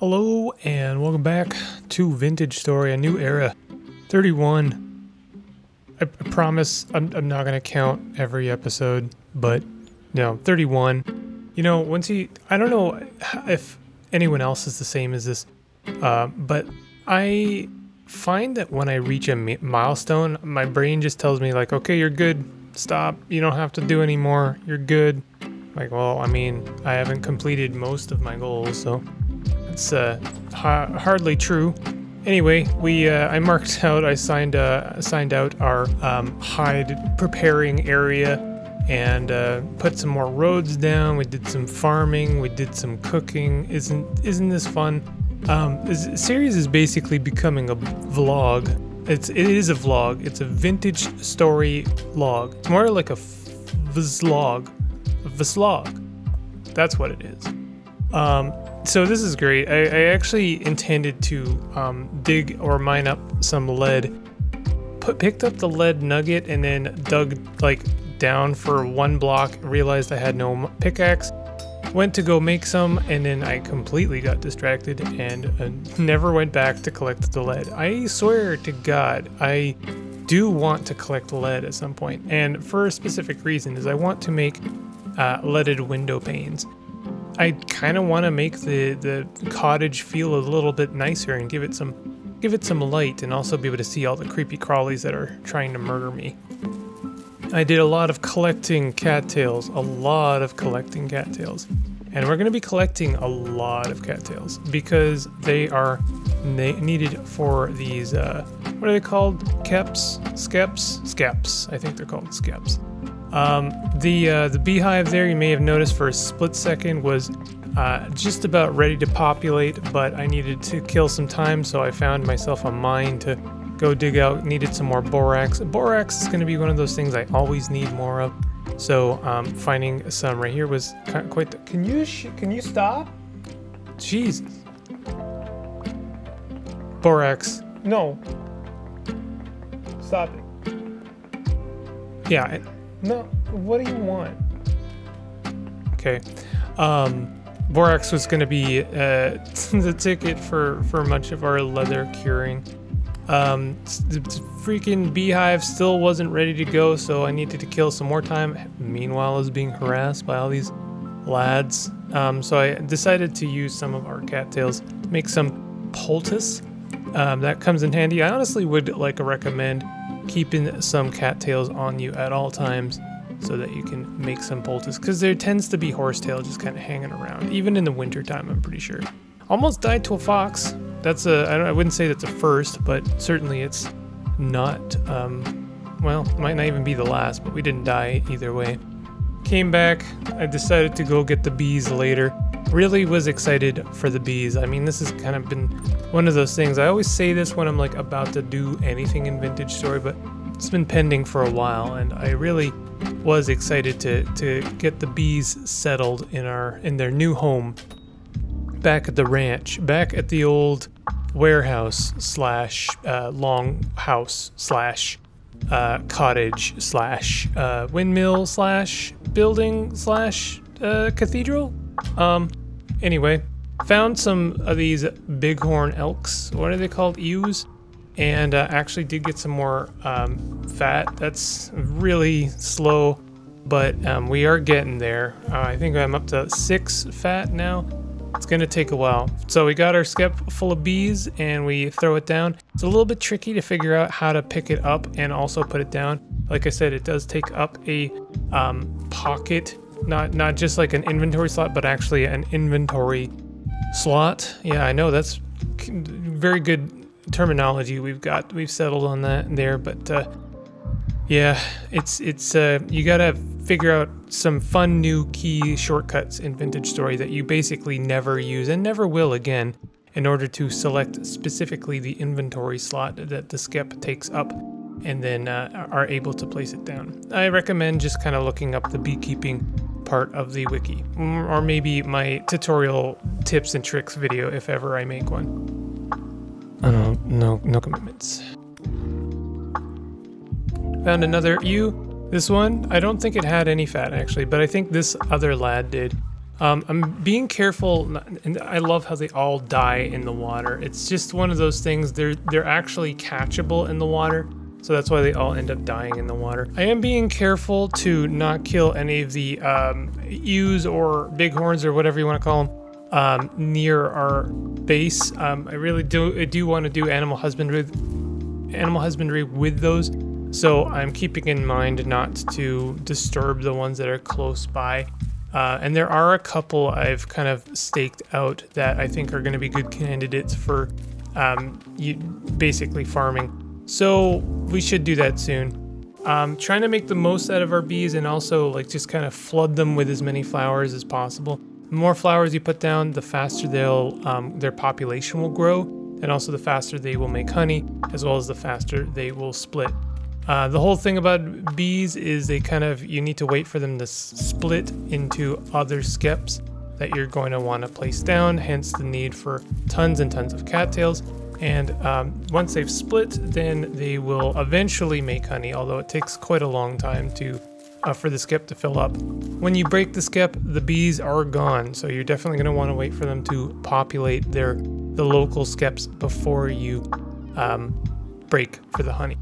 Hello and welcome back to Vintage Story, a new era. 31. I, I promise I'm, I'm not going to count every episode, but no, 31. You know, once you, I don't know if anyone else is the same as this, uh, but I find that when I reach a milestone, my brain just tells me, like, okay, you're good, stop, you don't have to do anymore, you're good. Like, well, I mean, I haven't completed most of my goals, so it's uh, ha- hardly true. Anyway, we uh, I marked out, I signed uh, signed out our um, hide preparing area and uh, put some more roads down. We did some farming, we did some cooking. Isn't isn't this fun? Um, this series is basically becoming a vlog. It's it is a vlog. It's a vintage story log. It's more like a vlog, vlog. That's what it is. Um, so this is great. I, I actually intended to um, dig or mine up some lead. Put picked up the lead nugget and then dug like down for one block. Realized I had no pickaxe. Went to go make some and then I completely got distracted and uh, never went back to collect the lead. I swear to God, I do want to collect lead at some point, and for a specific reason is I want to make uh, leaded window panes. I kind of want to make the the cottage feel a little bit nicer and give it some give it some light and also be able to see all the creepy crawlies that are trying to murder me. I did a lot of collecting cattails, a lot of collecting cattails. And we're going to be collecting a lot of cattails because they are needed for these, uh, what are they called? Keps? Skeps? Skeps. I think they're called skeps. Um, the uh, the beehive there, you may have noticed for a split second, was uh, just about ready to populate, but I needed to kill some time, so I found myself a mine to go dig out. Needed some more borax. Borax is going to be one of those things I always need more of. So um, finding some right here was quite. The, can you can you stop? Jesus. Borax. No. Stop it. Yeah. It, no, what do you want? Okay. Um, Borax was going to be uh, the ticket for, for much of our leather curing. Um, the freaking beehive still wasn't ready to go, so I needed to kill some more time. Meanwhile, I was being harassed by all these lads. Um, so I decided to use some of our cattails make some poultice. Um, that comes in handy. I honestly would like recommend keeping some cattails on you at all times so that you can make some poultice because there tends to be horsetail just kind of hanging around even in the wintertime i'm pretty sure. Almost died to a fox. That's a I, don't, I wouldn't say that's a first but certainly it's not um, well might not even be the last but we didn't die either way. Came back. I decided to go get the bees later really was excited for the bees. I mean this has kind of been one of those things. I always say this when i'm like about to do anything in vintage story but it's been pending for a while and i really was excited to to get the bees settled in our in their new home back at the ranch back at the old warehouse slash uh, long house slash uh, cottage slash uh, windmill slash building slash uh, cathedral um anyway found some of these bighorn elks what are they called ewes and uh, actually did get some more um, fat. That's really slow, but um, we are getting there. Uh, I think I'm up to six fat now. It's gonna take a while. So we got our skep full of bees and we throw it down. It's a little bit tricky to figure out how to pick it up and also put it down. Like I said, it does take up a um, pocket, not not just like an inventory slot, but actually an inventory slot. Yeah, I know that's very good terminology we've got we've settled on that there but uh, yeah it's it's uh, you gotta figure out some fun new key shortcuts in vintage story that you basically never use and never will again in order to select specifically the inventory slot that the skep takes up and then uh, are able to place it down i recommend just kind of looking up the beekeeping part of the wiki or maybe my tutorial tips and tricks video if ever i make one Oh, no, no, no commitments. Found another ewe. This one, I don't think it had any fat actually, but I think this other lad did. Um, I'm being careful, and I love how they all die in the water. It's just one of those things. They're they're actually catchable in the water, so that's why they all end up dying in the water. I am being careful to not kill any of the um, ewes or bighorns or whatever you want to call them um, near our base. Um, I really do I do want to do animal husbandry, animal husbandry with those. So I'm keeping in mind not to disturb the ones that are close by. Uh, and there are a couple I've kind of staked out that I think are going to be good candidates for um, you, basically farming. So we should do that soon. Um, trying to make the most out of our bees and also like just kind of flood them with as many flowers as possible. The more flowers you put down, the faster they'll um, their population will grow, and also the faster they will make honey, as well as the faster they will split. Uh, the whole thing about bees is they kind of, you need to wait for them to split into other skeps that you're going to want to place down, hence the need for tons and tons of cattails. And um, once they've split, then they will eventually make honey, although it takes quite a long time to uh, for the skep to fill up. When you break the skep, the bees are gone, so you're definitely going to want to wait for them to populate their the local skeps before you um, break for the honey.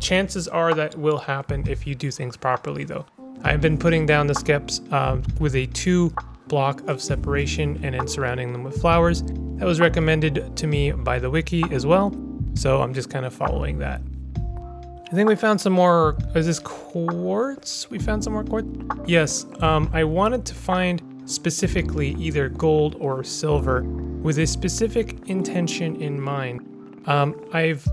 Chances are that will happen if you do things properly though. I've been putting down the skeps um, with a two block of separation and then surrounding them with flowers. That was recommended to me by the wiki as well, so I'm just kind of following that. I think we found some more, is this quartz? We found some more quartz? Yes, um, I wanted to find specifically either gold or silver with a specific intention in mind. Um, I've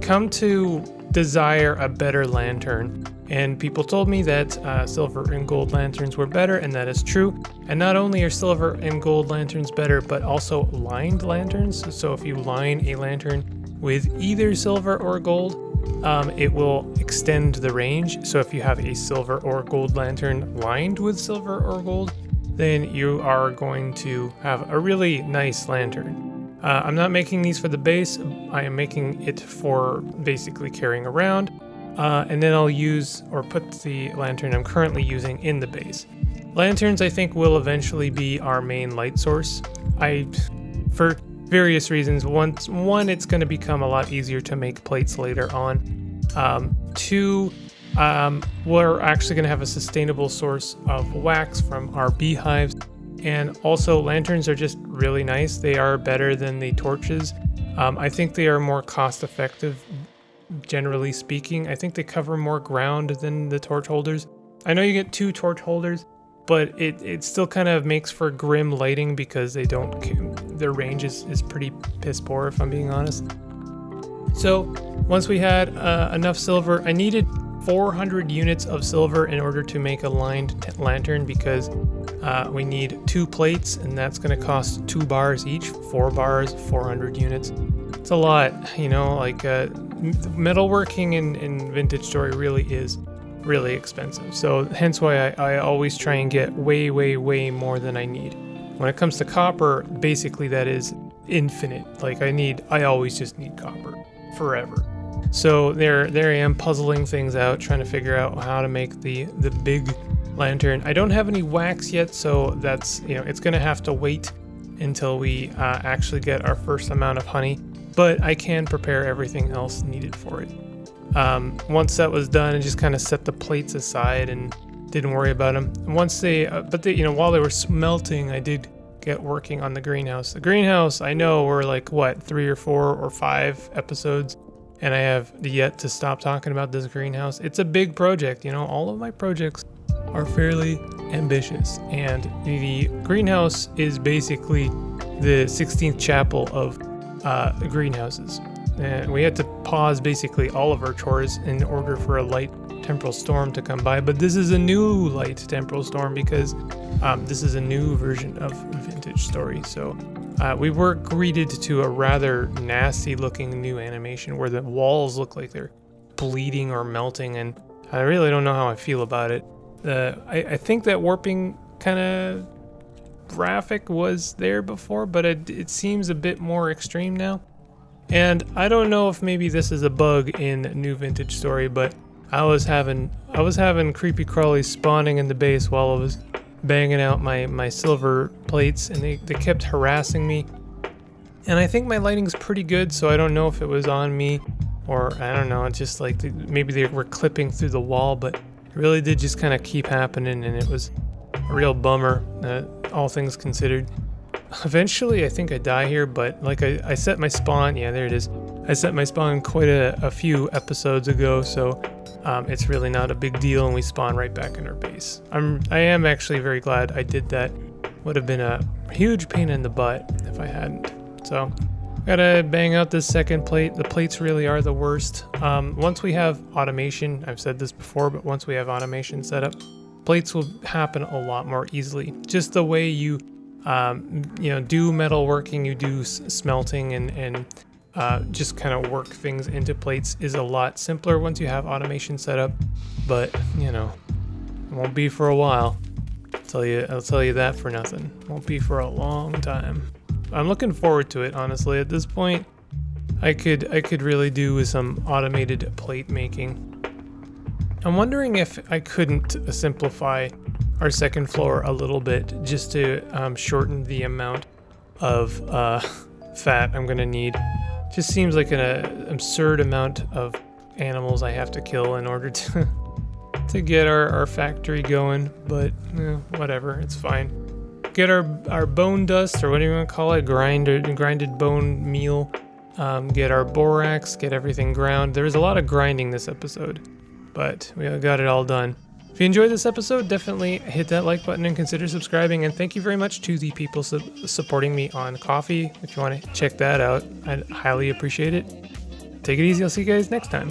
come to desire a better lantern. And people told me that uh, silver and gold lanterns were better, and that is true. And not only are silver and gold lanterns better, but also lined lanterns. So if you line a lantern with either silver or gold, um, it will extend the range. So if you have a silver or gold lantern lined with silver or gold, then you are going to have a really nice lantern. Uh, I'm not making these for the base, I am making it for basically carrying around. Uh, and then I'll use or put the lantern I'm currently using in the base. Lanterns I think will eventually be our main light source. I, for various reasons, once one it's going to become a lot easier to make plates later on. Um, two, um, we're actually going to have a sustainable source of wax from our beehives and also, lanterns are just really nice. They are better than the torches. Um, I think they are more cost effective, generally speaking. I think they cover more ground than the torch holders. I know you get two torch holders, but it, it still kind of makes for grim lighting because they don't, their range is, is pretty piss poor if I'm being honest. So once we had uh, enough silver, I needed 400 units of silver in order to make a lined lantern because uh, we need two plates and that's going to cost two bars each, four bars, 400 units. It's a lot, you know, like uh, metalworking in, in Vintage Story really is really expensive. So hence why I, I always try and get way, way, way more than I need. When it comes to copper, basically that is infinite. Like I need, I always just need copper forever. So there, there I am puzzling things out, trying to figure out how to make the the big lantern. I don't have any wax yet, so that's you know it's gonna have to wait until we uh, actually get our first amount of honey. But I can prepare everything else needed for it. Um, once that was done, I just kind of set the plates aside and didn't worry about them. once they, uh, but they, you know, while they were smelting, I did get working on the greenhouse. The greenhouse, I know we're like what three or four or five episodes and I have yet to stop talking about this greenhouse. It's a big project, you know, all of my projects are fairly ambitious, and the greenhouse is basically the Sistine Chapel of uh, greenhouses. And we had to pause basically all of our chores in order for a light temporal storm to come by. But this is a new light temporal storm because um, this is a new version of Vintage Story. So uh, we were greeted to a rather nasty looking new animation where the walls look like they're bleeding or melting, and I really don't know how I feel about it. Uh, I, I, think that warping kind of graphic was there before, but it, it seems a bit more extreme now. And I don't know if maybe this is a bug in New Vintage Story, but I was having I was having creepy crawlies spawning in the base while I was banging out my, my silver plates and they, they kept harassing me. And I think my lighting's pretty good, so I don't know if it was on me or I don't know, it's just like maybe they were clipping through the wall, but it really did just kind of keep happening and it was a real bummer, uh, all things considered. Eventually, I think I die here, but like I, I set my spawn, yeah, there it is. I set my spawn quite a, a few episodes ago, so um, it's really not a big deal, and we spawn right back in our base. I'm, I am actually very glad I did that. Would have been a huge pain in the butt if I hadn't. So, gotta bang out this second plate. The plates really are the worst. Um, once we have automation, I've said this before, but once we have automation set up, plates will happen a lot more easily. Just the way you, um, you know, do metalworking, you do smelting, and and uh, just kind of work things into plates is a lot simpler once you have automation set up. But you know, it won't be for a while. I'll tell you, I'll tell you that for nothing. Won't be for a long time. I'm looking forward to it, honestly. At this point, I could I could really do with some automated plate making. I'm wondering if I couldn't simplify our second floor a little bit just to um, shorten the amount of uh, fat I'm gonna need. Just seems like an uh, absurd amount of animals I have to kill in order to to get our, our factory going, but eh, whatever, it's fine. Get our, our bone dust, or what do you want to call it, grinded, grinded bone meal. Um, get our borax, get everything ground. There was a lot of grinding this episode but we got it all done. If you enjoyed this episode, definitely hit that like button and consider subscribing. And thank you very much to the people su supporting me on Ko-fi. If you want to check that out, I'd highly appreciate it. Take it easy. I'll see you guys next time.